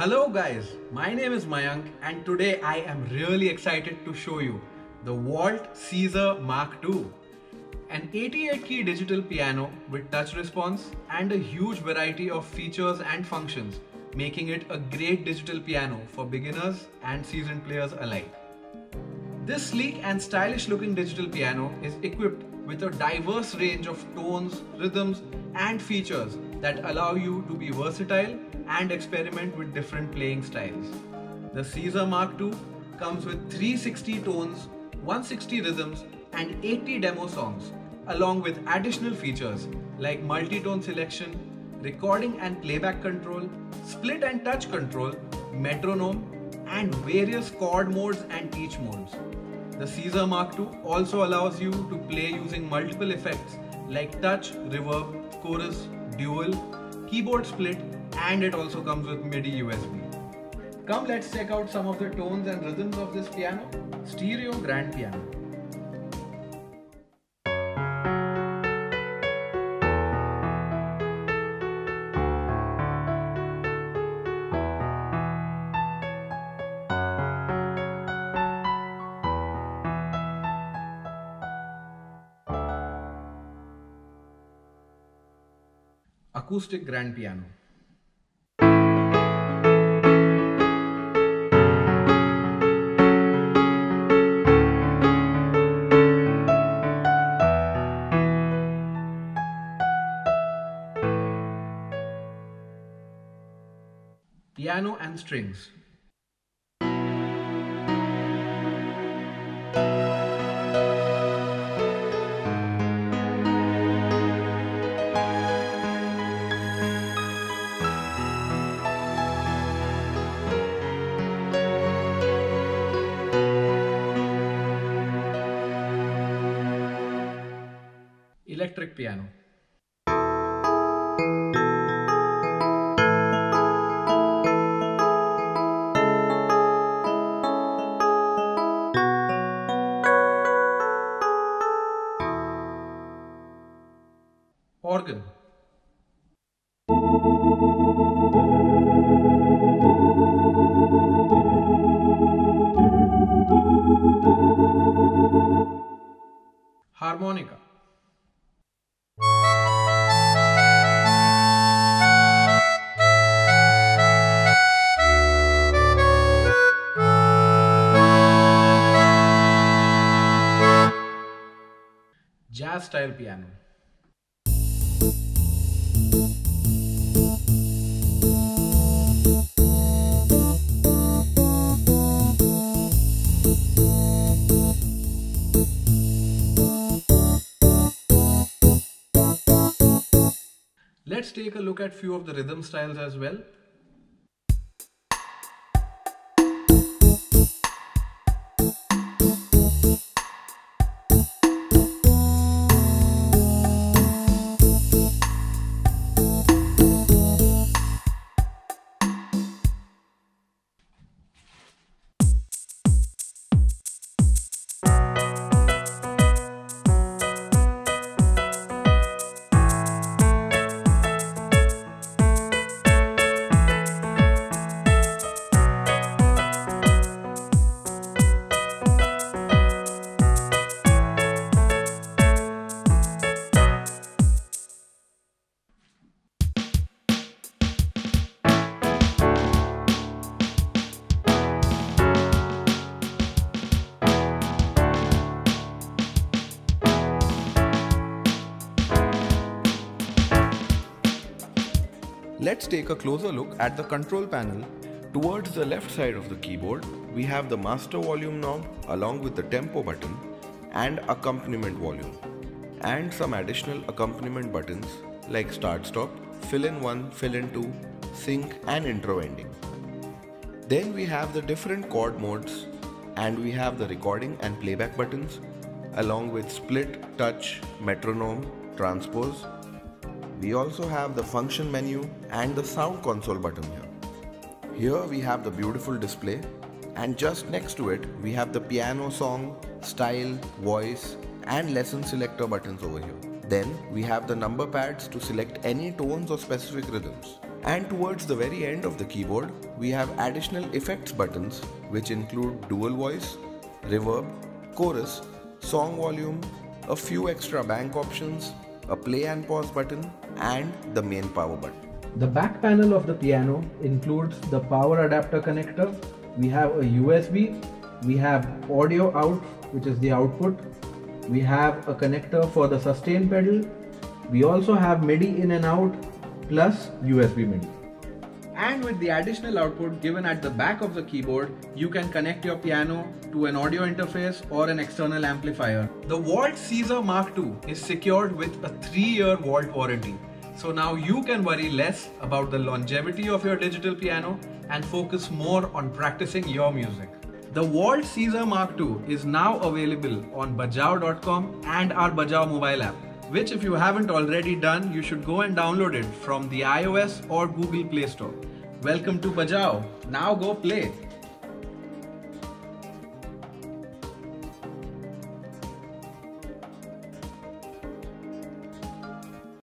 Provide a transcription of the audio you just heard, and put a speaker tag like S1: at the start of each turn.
S1: Hello guys, my name is Mayank and today I am really excited to show you the Vault Caesar Mark II. An 88 key digital piano with touch response and a huge variety of features and functions, making it a great digital piano for beginners and seasoned players alike. This sleek and stylish looking digital piano is equipped with a diverse range of tones, rhythms, and features that allow you to be versatile and experiment with different playing styles. The Caesar Mark II comes with 360 tones, 160 rhythms, and 80 demo songs, along with additional features like multi-tone selection, recording and playback control, split and touch control, metronome, and various chord modes and teach modes. The Caesar Mark II also allows you to play using multiple effects like touch, reverb, chorus, dual, keyboard split, and it also comes with MIDI USB. Come let's check out some of the tones and rhythms of this piano, stereo grand piano. Acoustic grand piano. Piano and strings. Piano. Jazz style piano. Let's take a look at few of the rhythm styles as well.
S2: Let's take a closer look at the control panel. Towards the left side of the keyboard, we have the master volume knob along with the tempo button and accompaniment volume and some additional accompaniment buttons like start stop, fill in 1, fill in 2, sync and intro ending. Then we have the different chord modes and we have the recording and playback buttons along with split, touch, metronome, transpose. We also have the function menu and the sound console button here. Here we have the beautiful display and just next to it we have the piano song, style, voice and lesson selector buttons over here. Then we have the number pads to select any tones or specific rhythms. And towards the very end of the keyboard, we have additional effects buttons which include dual voice, reverb, chorus, song volume, a few extra bank options, a play and pause button, and the main power button.
S1: The back panel of the piano includes the power adapter connector. We have a USB, we have audio out, which is the output. We have a connector for the sustain pedal. We also have MIDI in and out plus USB MIDI. And with the additional output given at the back of the keyboard, you can connect your piano to an audio interface or an external amplifier. The Vault Caesar Mark II is secured with a 3-year Vault warranty. So now you can worry less about the longevity of your digital piano and focus more on practicing your music. The Vault Caesar Mark II is now available on Bajaao.com and our Bajaao mobile app which if you haven't already done, you should go and download it from the iOS or Google Play Store. Welcome to Bajaao. Now go play.